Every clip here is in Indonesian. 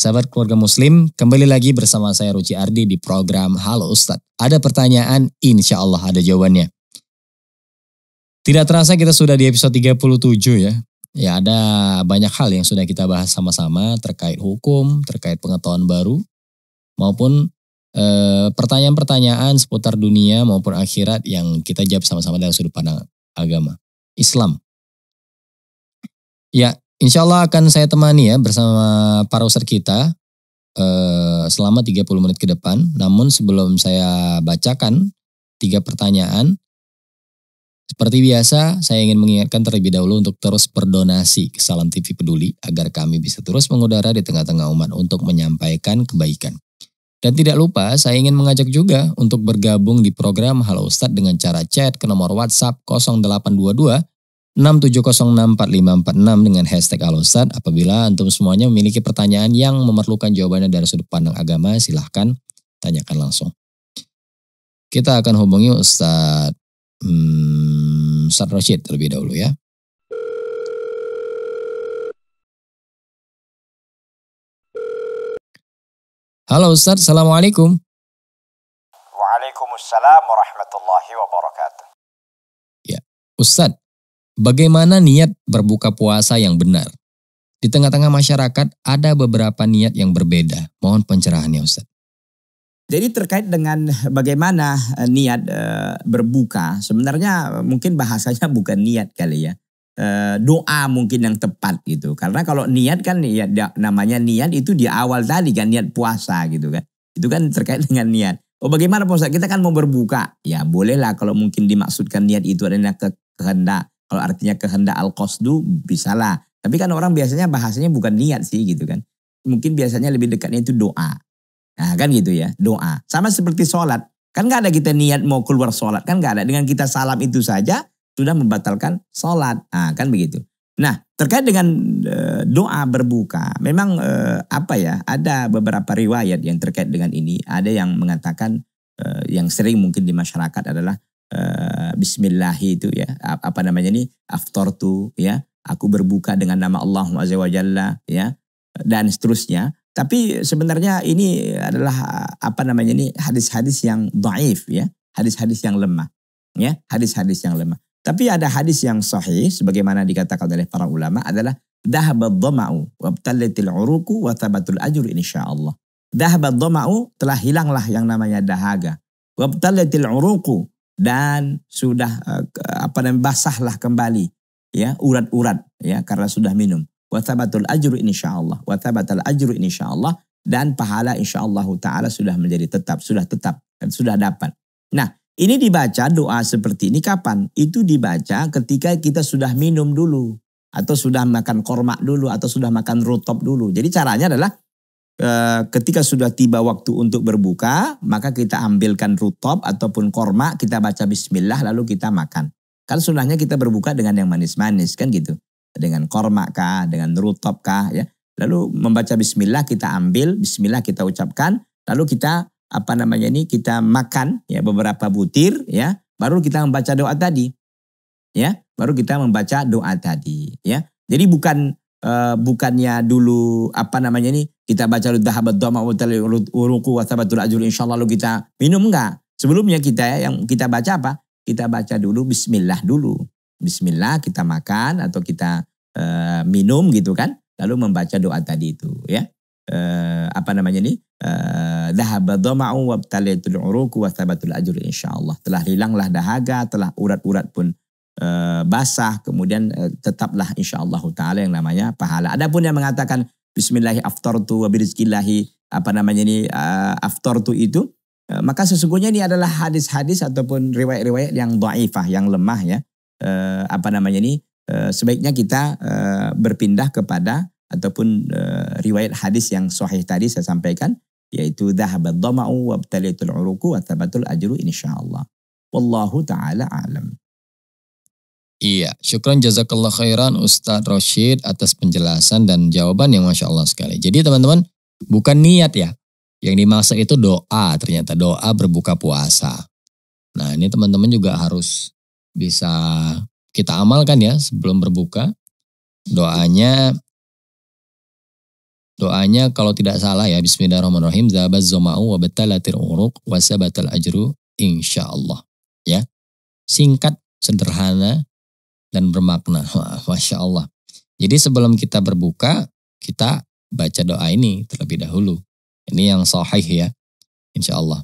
Sahabat keluarga muslim, kembali lagi bersama saya Ruci Ardi di program Halo Ustadz. Ada pertanyaan, insya Allah ada jawabannya. Tidak terasa kita sudah di episode 37 ya. Ya ada banyak hal yang sudah kita bahas sama-sama terkait hukum, terkait pengetahuan baru, maupun Eh, pertanyaan-pertanyaan seputar dunia maupun akhirat yang kita jawab sama-sama dari sudut pandang agama Islam. Ya, insya Allah akan saya temani ya bersama para ustadz kita uh, selama 30 menit ke depan. Namun sebelum saya bacakan tiga pertanyaan, seperti biasa, saya ingin mengingatkan terlebih dahulu untuk terus berdonasi ke Salam TV Peduli agar kami bisa terus mengudara di tengah-tengah umat untuk menyampaikan kebaikan. Dan tidak lupa, saya ingin mengajak juga untuk bergabung di program Halo Ustadz dengan cara chat ke nomor WhatsApp 0822 67064546 dengan hashtag Halo Ustadz. Apabila antum semuanya memiliki pertanyaan yang memerlukan jawabannya dari sudut pandang agama, silahkan tanyakan langsung. Kita akan hubungi Ustadz, hmm, Ustadz Rashid terlebih dahulu ya. Halo Ustaz, Assalamualaikum. Waalaikumsalam warahmatullahi wabarakatuh. Ya, Ustaz, bagaimana niat berbuka puasa yang benar? Di tengah-tengah masyarakat ada beberapa niat yang berbeda. Mohon pencerahannya Ustaz. Jadi terkait dengan bagaimana eh, niat eh, berbuka, sebenarnya mungkin bahasanya bukan niat kali ya. Eh, doa mungkin yang tepat gitu. Karena kalau niat kan ya namanya niat itu di awal tadi kan niat puasa gitu kan. Itu kan terkait dengan niat. Oh bagaimana puasa? Kita kan mau berbuka. Ya bolehlah kalau mungkin dimaksudkan niat itu adalah ke kehendak. Kalau artinya kehendak al-qasdu bisalah. Tapi kan orang biasanya bahasanya bukan niat sih gitu kan. Mungkin biasanya lebih dekatnya itu doa. Nah kan gitu ya, doa. Sama seperti sholat. Kan gak ada kita niat mau keluar sholat. Kan gak ada. Dengan kita salam itu saja sudah membatalkan sholat. Nah, kan begitu. Nah, terkait dengan e, doa berbuka, memang e, apa ya? Ada beberapa riwayat yang terkait dengan ini. Ada yang mengatakan e, yang sering mungkin di masyarakat adalah e, Bismillah itu ya. Apa namanya ini? Aftar tu ya. Aku berbuka dengan nama Allah Azza wa Jalla ya. Dan seterusnya. Tapi sebenarnya ini adalah apa namanya ini hadis-hadis yang daif ya, hadis-hadis yang lemah ya, hadis-hadis yang lemah. Tapi ada hadis yang sahih sebagaimana dikatakan oleh para ulama adalah dhahabad dhama'u wabtalatil uruku wa thabatul ajr insyaallah. Dhahabad dhama'u telah hilanglah yang namanya dahaga. Wabtalatil uruku dan sudah eh, apa namanya basahlah kembali ya urat-urat ya karena sudah minum. Wa thabatul ajru insyaallah. Wa thabatal ajru insyaallah dan pahala insyaallah taala sudah menjadi tetap, sudah tetap dan sudah dapat. Nah, ini dibaca doa seperti ini kapan? Itu dibaca ketika kita sudah minum dulu. Atau sudah makan korma dulu. Atau sudah makan rutop dulu. Jadi caranya adalah ketika sudah tiba waktu untuk berbuka. Maka kita ambilkan rutop ataupun korma. Kita baca bismillah lalu kita makan. Kan sunahnya kita berbuka dengan yang manis-manis kan gitu. Dengan korma kah, dengan rutop kah ya. Lalu membaca bismillah kita ambil, bismillah kita ucapkan. Lalu kita apa namanya ini kita makan ya beberapa butir ya baru kita membaca doa tadi ya baru kita membaca doa tadi ya jadi bukan uh, bukannya dulu apa namanya ini kita baca dhahabat dhamma uruku wa thabatul ajur insyaallah lalu kita minum enggak? Sebelumnya kita ya, yang kita baca apa? Kita baca dulu bismillah dulu. Bismillah kita makan atau kita uh, minum gitu kan? Lalu membaca doa tadi itu ya. Uh, apa namanya ini? Dahaba uh, dhama'u wa btaliyatul uruku wa thabatul ajr insyaallah. Telah hilanglah dahaga telah urat-urat pun basah. Kemudian tetaplah insyaallah taala yang namanya pahala. Adapun yang mengatakan bismillahi aftartu wa birizkillahi apa namanya ini uh, aftartu itu uh, maka sesungguhnya ini adalah hadis-hadis ataupun riwayat-riwayat yang dhaifah yang lemah ya uh, apa namanya ini uh, sebaiknya kita uh, berpindah kepada ataupun uh, riwayat hadis yang sahih tadi saya sampaikan yaitu dhahabat dhama'u wabtalitul uruku wa thabatul ajru insyaallah. Wallahu taala alam. Iya, syukran jazakallah khairan Ustadz Roshid atas penjelasan dan jawaban yang Masya Allah sekali. Jadi teman-teman, bukan niat ya. Yang dimaksud itu doa, ternyata doa berbuka puasa. Nah ini teman-teman juga harus bisa kita amalkan ya sebelum berbuka. Doanya Doanya kalau tidak salah ya Bismillahirrahmanirrahim Zabaz zoma'u wa batalatir uruq wa sabatal ajru insyaallah. Ya. Singkat, sederhana, dan bermakna. Masya Allah. Jadi sebelum kita berbuka, kita baca doa ini terlebih dahulu. Ini yang sahih ya. Insya Allah.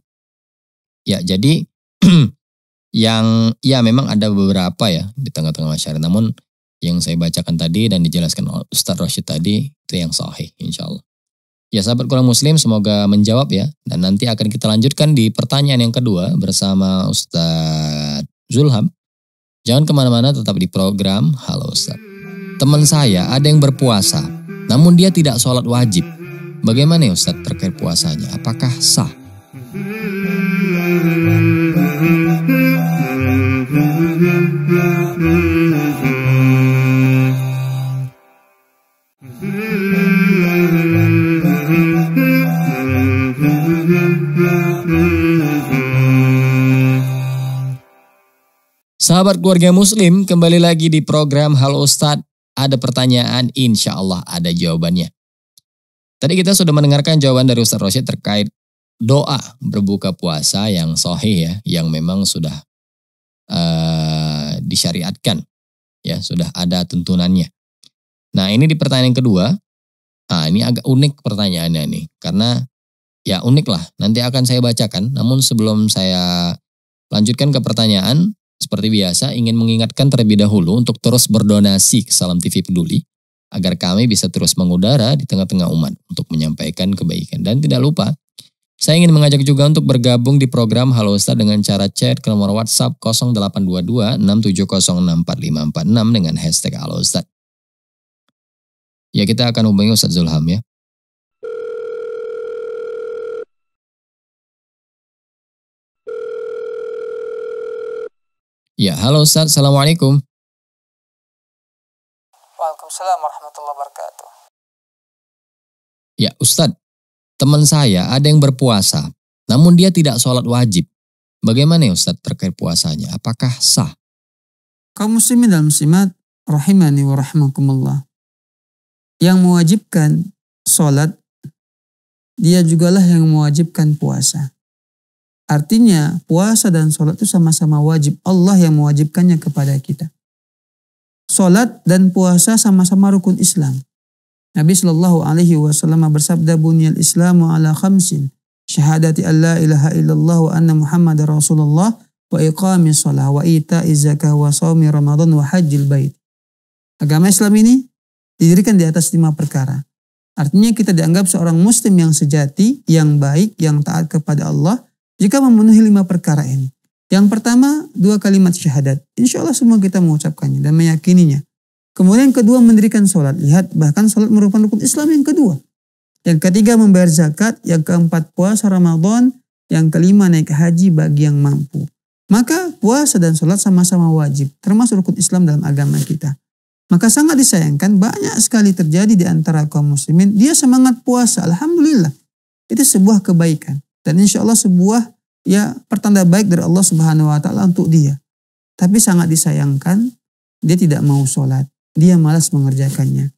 Ya jadi yang ya memang ada beberapa ya di tengah-tengah masyarakat. Namun yang saya bacakan tadi dan dijelaskan Ustadz Rashid tadi itu yang sahih insya Allah. Ya sahabat kurang muslim semoga menjawab ya. Dan nanti akan kita lanjutkan di pertanyaan yang kedua bersama Ustadz Zulham Jangan ke mana-mana tetap di program Halo Ustaz. Teman saya ada yang berpuasa, namun dia tidak sholat wajib. Bagaimana ya Ustaz terkait puasanya? Apakah sah? Sahabat keluarga muslim, kembali lagi di program Halo Ustadz. Ada pertanyaan, insya Allah ada jawabannya. Tadi kita sudah mendengarkan jawaban dari Ustadz Rosyid terkait doa berbuka puasa yang sahih ya, yang memang sudah uh, disyariatkan. Ya, sudah ada tuntunannya. Nah ini di pertanyaan kedua, nah ini agak unik pertanyaannya nih, karena ya unik lah, nanti akan saya bacakan. Namun sebelum saya lanjutkan ke pertanyaan, seperti biasa, ingin mengingatkan terlebih dahulu untuk terus berdonasi ke Salam TV Peduli, agar kami bisa terus mengudara di tengah-tengah umat untuk menyampaikan kebaikan. Dan tidak lupa, saya ingin mengajak juga untuk bergabung di program Halo Ustaz dengan cara chat ke nomor WhatsApp 0822 6706456 dengan hashtag Halo Ustaz. Ya kita akan hubungi Ustaz Zulham ya. Ya, halo Ustaz. Assalamualaikum. Waalaikumsalam warahmatullahi wabarakatuh. Ya, Ustaz. Teman saya ada yang berpuasa, namun dia tidak sholat wajib. Bagaimana ya Ustaz terkait puasanya? Apakah sah? Kaum muslimin dan muslimat, rahimani wa rahimakumullah. Yang mewajibkan sholat, dia jugalah yang mewajibkan puasa. Artinya puasa dan sholat itu sama-sama wajib. Allah yang mewajibkannya kepada kita. Sholat dan puasa sama-sama rukun Islam. Nabi Shallallahu Alaihi Wasallam bersabda bunyal Islamu ala khamsin syahadati an la ilaha illallah wa anna Muhammad Rasulullah wa iqami sholat wa ita zakah wa sawmi Ramadan wa hajjil bait. Agama Islam ini didirikan di atas lima perkara. Artinya kita dianggap seorang muslim yang sejati, yang baik, yang taat kepada Allah, jika memenuhi lima perkara ini. Yang pertama, dua kalimat syahadat. Insya Allah semua kita mengucapkannya dan meyakininya. Kemudian yang kedua, mendirikan sholat. Lihat, bahkan sholat merupakan rukun Islam yang kedua. Yang ketiga, membayar zakat. Yang keempat, puasa Ramadan. Yang kelima, naik haji bagi yang mampu. Maka puasa dan sholat sama-sama wajib, termasuk rukun Islam dalam agama kita. Maka sangat disayangkan banyak sekali terjadi di antara kaum muslimin. Dia semangat puasa, Alhamdulillah. Itu sebuah kebaikan. Dan insya Allah sebuah ya pertanda baik dari Allah Subhanahu Wa Taala untuk dia. Tapi sangat disayangkan dia tidak mau sholat, dia malas mengerjakannya.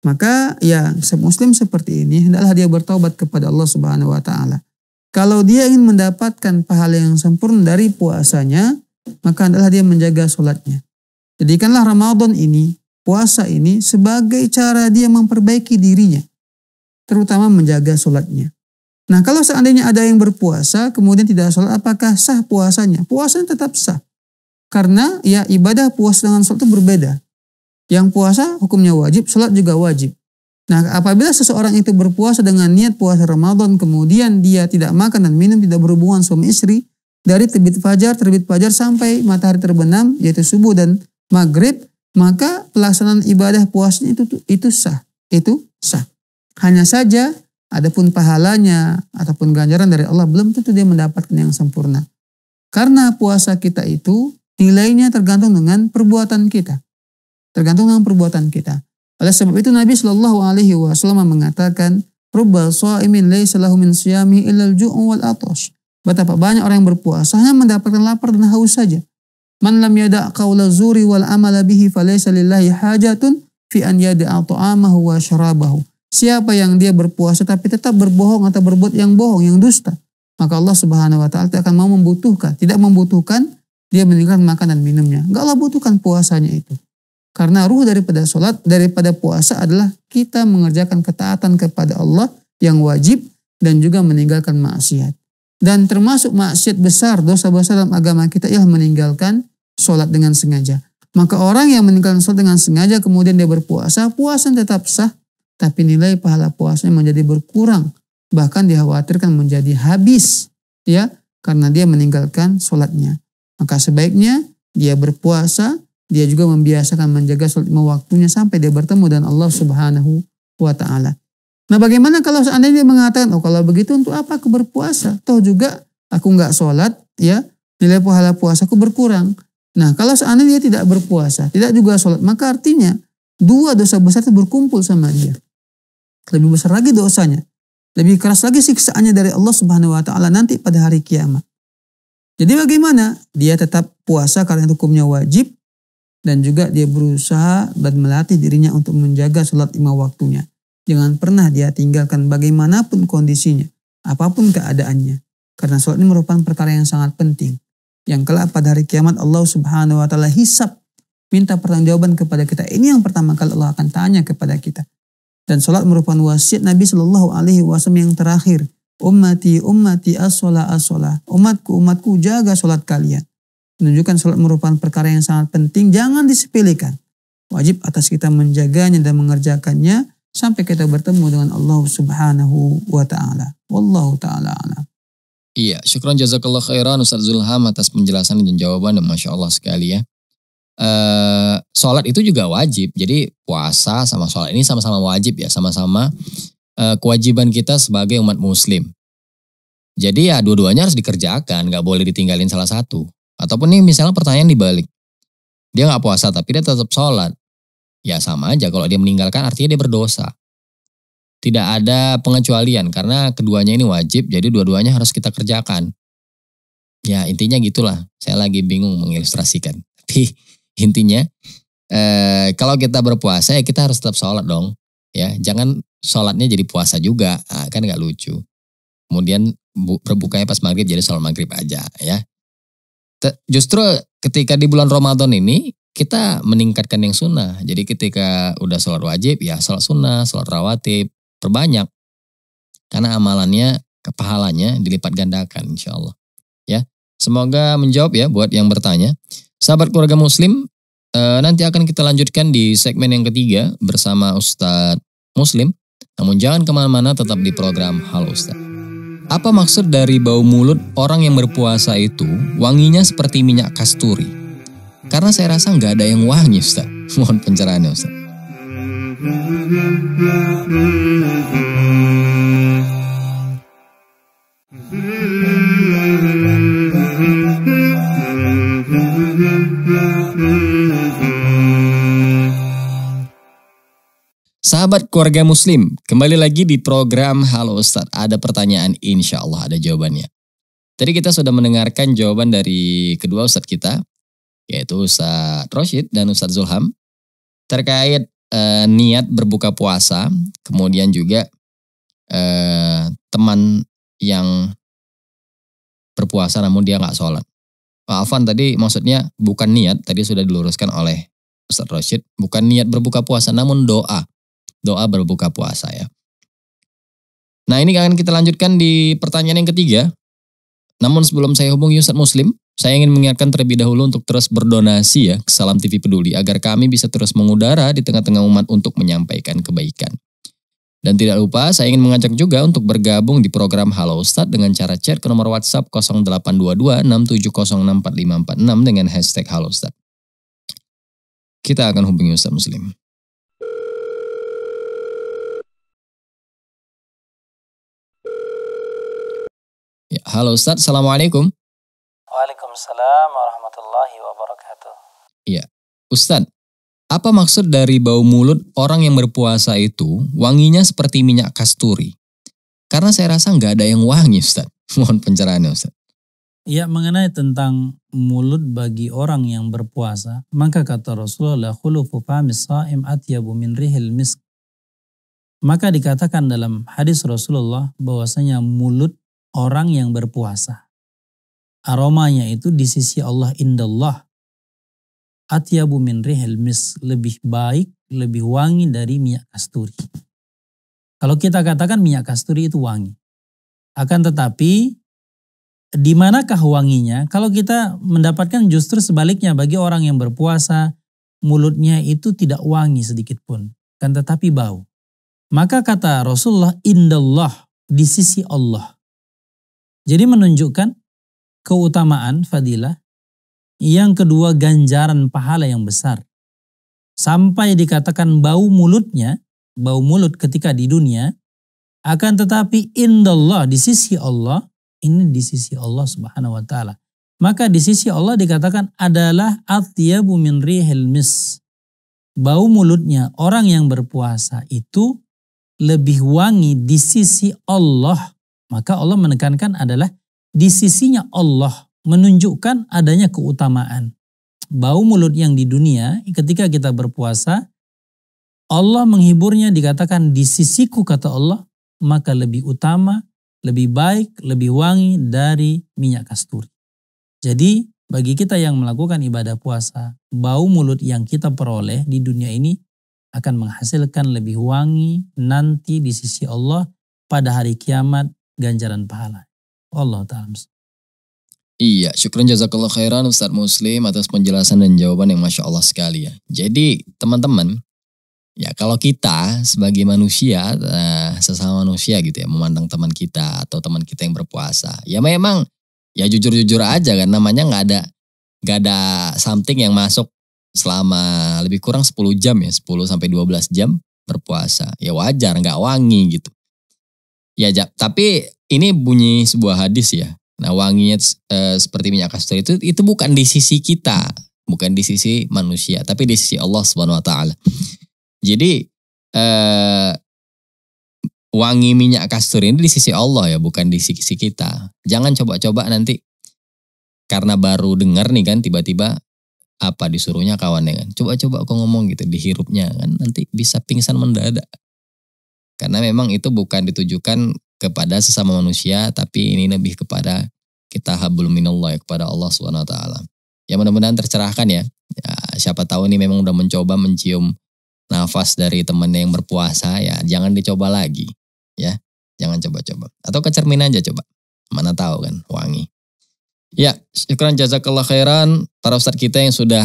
Maka ya muslim seperti ini hendaklah dia bertobat kepada Allah Subhanahu Wa Taala. Kalau dia ingin mendapatkan pahala yang sempurna dari puasanya, maka hendaklah dia menjaga sholatnya. Jadikanlah Ramadan ini, puasa ini sebagai cara dia memperbaiki dirinya. Terutama menjaga sholatnya. Nah kalau seandainya ada yang berpuasa kemudian tidak sholat apakah sah puasanya? Puasanya tetap sah. Karena ya ibadah puasa dengan sholat itu berbeda. Yang puasa hukumnya wajib, sholat juga wajib. Nah apabila seseorang itu berpuasa dengan niat puasa Ramadan kemudian dia tidak makan dan minum, tidak berhubungan suami istri, dari terbit fajar, terbit fajar sampai matahari terbenam yaitu subuh dan maghrib, maka pelaksanaan ibadah puasanya itu itu sah. itu sah. Hanya saja adapun pahalanya ataupun ganjaran dari Allah belum tentu dia mendapatkan yang sempurna. Karena puasa kita itu nilainya tergantung dengan perbuatan kita. Tergantung dengan perbuatan kita. Oleh sebab itu Nabi Shallallahu Alaihi Wasallam mengatakan, "Rubba shaimin laisa lahu min siyami illa al-ju'u wal atash." Betapa banyak orang yang berpuasa hanya mendapatkan lapar dan haus saja. Man lam yada' qawla zuri wal amala bihi falaysa lillahi hajatun fi an yada'a ta'amahu wa syarabahu. Siapa yang dia berpuasa tapi tetap berbohong atau berbuat yang bohong, yang dusta, maka Allah Subhanahu wa taala akan mau membutuhkan, tidak membutuhkan dia meninggalkan makan dan minumnya. Enggak Allah butuhkan puasanya itu. Karena ruh daripada sholat, daripada puasa adalah kita mengerjakan ketaatan kepada Allah yang wajib dan juga meninggalkan maksiat. Dan termasuk maksiat besar, dosa besar dalam agama kita ialah meninggalkan sholat dengan sengaja. Maka orang yang meninggalkan sholat dengan sengaja kemudian dia berpuasa, puasa tetap sah, tapi nilai pahala puasanya menjadi berkurang. Bahkan dikhawatirkan menjadi habis, ya, karena dia meninggalkan sholatnya. Maka sebaiknya dia berpuasa, dia juga membiasakan menjaga sholat lima waktunya sampai dia bertemu dengan Allah Subhanahu wa Ta'ala. Nah bagaimana kalau seandainya dia mengatakan, oh kalau begitu untuk apa aku berpuasa? Toh juga aku nggak sholat, ya nilai pahala puasaku berkurang. Nah kalau seandainya dia tidak berpuasa, tidak juga sholat, maka artinya dua dosa besar itu berkumpul sama dia. Lebih besar lagi dosanya. Lebih keras lagi siksaannya dari Allah Subhanahu wa taala nanti pada hari kiamat. Jadi bagaimana? Dia tetap puasa karena hukumnya wajib dan juga dia berusaha dan melatih dirinya untuk menjaga sholat lima waktunya. Jangan pernah dia tinggalkan bagaimanapun kondisinya, apa pun keadaannya. Karena sholat ini merupakan perkara yang sangat penting. Yang kelak pada hari kiamat Allah subhanahu wa ta'ala hisap. Minta pertanggungjawaban kepada kita. Ini yang pertama kali Allah akan tanya kepada kita. Dan sholat merupakan wasiat Nabi Shallallahu Alaihi Wasallam yang terakhir. Ummati, ummati, as-sholah, as-sholah. Umatku, umatku, jaga sholat kalian. Menunjukkan sholat merupakan perkara yang sangat penting. Jangan disepelekan. Wajib atas kita menjaganya dan mengerjakannya sampai kita bertemu dengan Allah Subhanahu wa taala. Wallahu taala. Iya, syukran jazakallah khairan Ustaz Zulham atas penjelasan dan jawaban dan Masya Allah sekali ya. Uh, sholat itu juga wajib, jadi puasa sama sholat ini sama-sama wajib ya, sama-sama uh, kewajiban kita sebagai umat muslim. Jadi ya dua-duanya harus dikerjakan, nggak boleh ditinggalin salah satu. Ataupun nih misalnya pertanyaan dibalik, dia nggak puasa tapi dia tetap sholat, ya sama aja kalau dia meninggalkan artinya dia berdosa. Tidak ada pengecualian karena keduanya ini wajib jadi dua-duanya harus kita kerjakan. Ya intinya gitulah saya lagi bingung mengilustrasikan. Tapi intinya eh, kalau kita berpuasa ya kita harus tetap sholat dong. Ya jangan sholatnya jadi puasa juga nah, kan nggak lucu. Kemudian berbukanya pas maghrib jadi sholat maghrib aja ya. Justru ketika di bulan Ramadan ini kita meningkatkan yang sunnah. Jadi ketika udah sholat wajib, ya sholat sunnah, sholat rawatib, perbanyak. Karena amalannya, kepahalanya dilipat gandakan insya Allah. Ya, Semoga menjawab ya buat yang bertanya. Sahabat keluarga muslim, eh, nanti akan kita lanjutkan di segmen yang ketiga bersama Ustadz Muslim. Namun jangan ke mana-mana tetap di program Halo Ustadz. Apa maksud dari bau mulut orang yang berpuasa itu wanginya seperti minyak kasturi? Karena saya rasa nggak ada yang wangi Ustaz. Mohon pencerahannya Ustaz. Sahabat keluarga muslim, kembali lagi di program Halo Ustaz. Ada pertanyaan, insya Allah ada jawabannya. Tadi kita sudah mendengarkan jawaban dari kedua Ustadz kita, yaitu Ustaz Roshid dan Ustaz Zulham terkait eh, niat berbuka puasa, kemudian juga eh, teman yang berpuasa namun dia nggak sholat. Pak Afan tadi maksudnya bukan niat, tadi sudah diluruskan oleh Ustaz Roshid, bukan niat berbuka puasa namun doa. Doa berbuka puasa ya. Nah ini akan kita lanjutkan di pertanyaan yang ketiga. Namun sebelum saya hubungi Ustaz Muslim, saya ingin mengingatkan terlebih dahulu untuk terus berdonasi ya ke Salam TV Peduli agar kami bisa terus mengudara di tengah-tengah umat untuk menyampaikan kebaikan. Dan tidak lupa saya ingin mengajak juga untuk bergabung di program Halo Ustadz dengan cara chat ke nomor WhatsApp 0822 6706546 dengan hashtag Halo Ustadz. Kita akan hubungi Ustadz Muslim. Halo Ustadz, Assalamualaikum. Waalaikumsalam warahmatullahi wabarakatuh. Ustadz, apa maksud dari bau mulut orang yang berpuasa itu wanginya seperti minyak kasturi? Karena saya rasa nggak ada yang wangi Ustadz. Mohon pencerahannya Ustadz. Ya mengenai tentang mulut bagi orang yang berpuasa, maka kata Rasulullah khulufu famis saim atyabu min rihil misk. Maka dikatakan dalam hadis Rasulullah bahwasanya mulut orang yang berpuasa. Aromanya itu di sisi Allah indallah. Atyabu min rihil misk. Lebih baik, lebih wangi dari minyak kasturi. Kalau kita katakan minyak kasturi itu wangi. Akan tetapi di manakah wanginya? Kalau kita mendapatkan justru sebaliknya bagi orang yang berpuasa, mulutnya itu tidak wangi sedikit pun, kan tetapi bau. Maka kata Rasulullah, indallah, di sisi Allah. Jadi menunjukkan keutamaan fadilah. Yang kedua ganjaran pahala yang besar. Sampai dikatakan bau mulutnya, bau mulut ketika di dunia, akan tetapi indallah di sisi Allah, ini di sisi Allah Subhanahu wa taala. Maka di sisi Allah dikatakan adalah atyabu min rihil mis. Bau mulutnya orang yang berpuasa itu lebih wangi di sisi Allah. Maka Allah menekankan adalah di sisinya Allah menunjukkan adanya keutamaan. Bau mulut yang di dunia ketika kita berpuasa Allah menghiburnya dikatakan di sisiku kata Allah maka lebih utama lebih baik, lebih wangi dari minyak kasturi. Jadi bagi kita yang melakukan ibadah puasa, bau mulut yang kita peroleh di dunia ini akan menghasilkan lebih wangi nanti di sisi Allah pada hari kiamat ganjaran pahala. Allah ta'ala. Iya, syukuran jazakallah khairan Ustadz Muslim atas penjelasan dan jawaban yang Masya Allah sekali ya. Jadi teman-teman, ya kalau kita sebagai manusia, eh, sesama manusia gitu ya, memandang teman kita atau teman kita yang berpuasa. Ya memang, ya jujur-jujur aja kan namanya nggak ada nggak ada something yang masuk selama lebih kurang 10 jam ya, 10 sampai 12 jam berpuasa. Ya wajar, nggak wangi gitu. Ya, ja- tapi ini bunyi sebuah hadis ya. Nah wanginya eh, seperti minyak kasturi itu itu bukan di sisi kita, bukan di sisi manusia, tapi di sisi Allah Subhanahu Wa Taala. Jadi eh, wangi minyak kasturi ini di sisi Allah ya, bukan di sisi kita. Jangan coba-coba nanti karena baru dengar nih kan tiba-tiba apa disuruhnya kawannya kan. Coba-coba kok ngomong gitu dihirupnya kan nanti bisa pingsan mendadak. Karena memang itu bukan ditujukan kepada sesama manusia tapi ini lebih kepada kita hablum minallah kepada Allah Subhanahu wa taala. Ya mudah-mudahan tercerahkan ya. ya. Siapa tahu ini memang udah mencoba mencium nafas dari temannya yang berpuasa ya jangan dicoba lagi ya. Jangan coba-coba. Atau kecermin aja coba. Mana tahu kan wangi. Ya, syukuran jazakallah khairan para ustadz kita yang sudah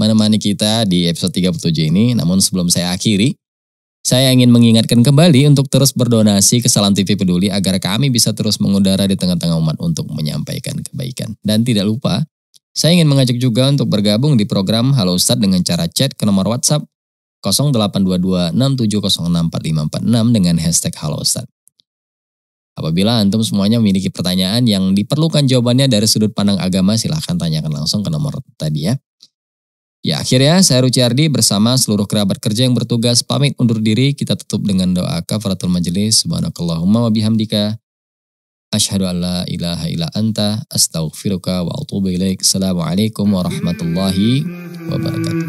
menemani kita di episode 37 ini. Namun sebelum saya akhiri, saya ingin mengingatkan kembali untuk terus berdonasi ke Salam TV Peduli agar kami bisa terus mengudara di tengah-tengah umat untuk menyampaikan kebaikan. Dan tidak lupa, saya ingin mengajak juga untuk bergabung di program Halo Ustadz dengan cara chat ke nomor WhatsApp 082267064546 dengan hashtag Halo Ustadz. Apabila antum semuanya memiliki pertanyaan yang diperlukan jawabannya dari sudut pandang agama, silahkan tanyakan langsung ke nomor tadi ya. Ya akhirnya saya Ruciardi bersama seluruh kerabat kerja yang bertugas pamit undur diri. Kita tutup dengan doa kafaratul majelis. Subhanakallahumma wa bihamdika. Ashadu an ilaha ila anta astaghfiruka wa atubu ilaik. Assalamualaikum warahmatullahi wabarakatuh.